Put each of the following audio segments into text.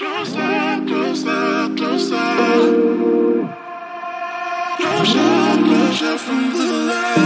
Closer, closer, closer. Closer, closer from the last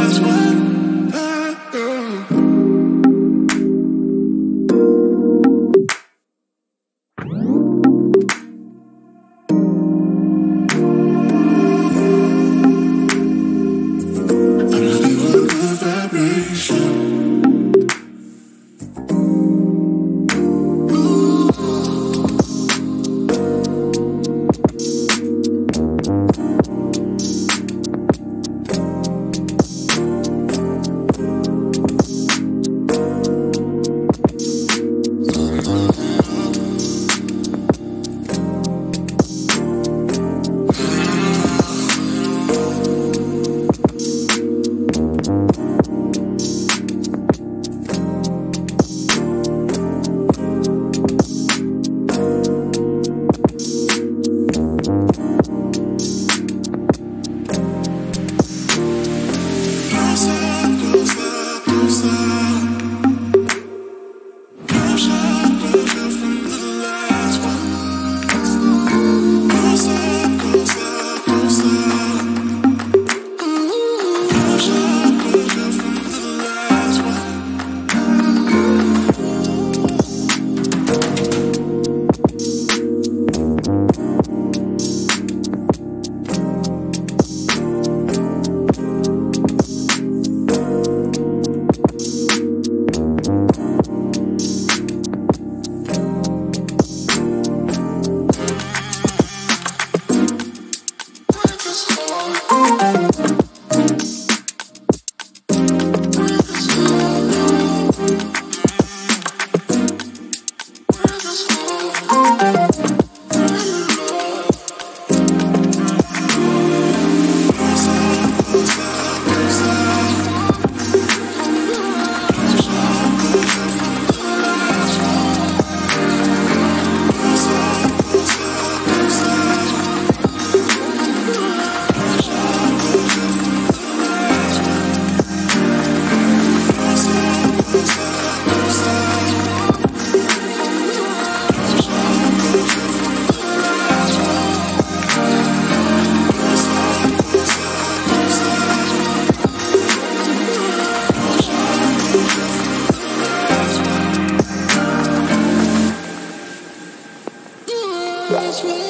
Yeah.